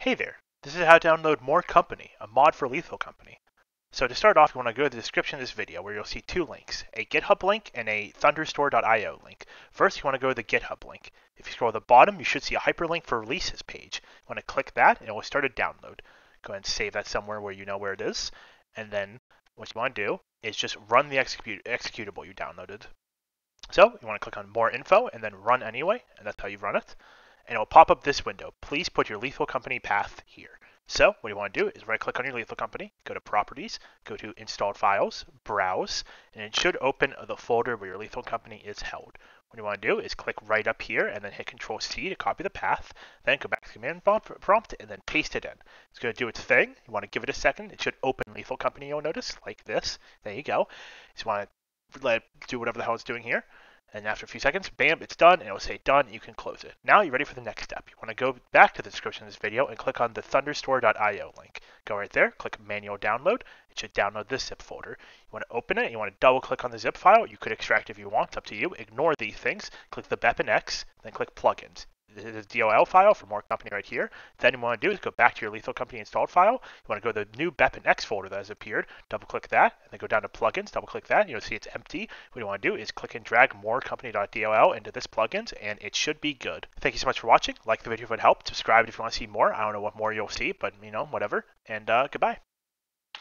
Hey there, this is how to download More Company, a mod for Lethal Company. So to start off, you want to go to the description of this video where you'll see two links, a GitHub link and a thunderstore.io link. First, you want to go to the GitHub link. If you scroll to the bottom, you should see a hyperlink for releases page. You want to click that and it will start a download. Go ahead and save that somewhere where you know where it is. And then what you want to do is just run the executable you downloaded. So you want to click on more info and then run anyway, and that's how you run it and it will pop up this window. Please put your lethal company path here. So what you want to do is right click on your lethal company, go to properties, go to installed files, browse, and it should open the folder where your lethal company is held. What you want to do is click right up here and then hit control C to copy the path, then go back to command prompt and then paste it in. It's going to do its thing. You want to give it a second. It should open lethal company, you'll notice, like this. There you go. You just want to let it do whatever the hell it's doing here. And after a few seconds, bam, it's done, and it will say done, you can close it. Now you're ready for the next step. You want to go back to the description of this video and click on the thunderstore.io link. Go right there, click manual download. It should download this zip folder. You want to open it, you want to double click on the zip file. You could extract if you want, it's up to you. Ignore these things. Click the BepInEx, then click plugins the DLL file for more company right here. Then you want to do is go back to your lethal company installed file. You want to go to the new BepInEx folder that has appeared, double click that, and then go down to plugins, double click that. You'll see it's empty. What you want to do is click and drag more company.dll into this plugins, and it should be good. Thank you so much for watching. Like the video if it helped. Subscribe if you want to see more. I don't know what more you'll see, but you know, whatever. And uh, goodbye.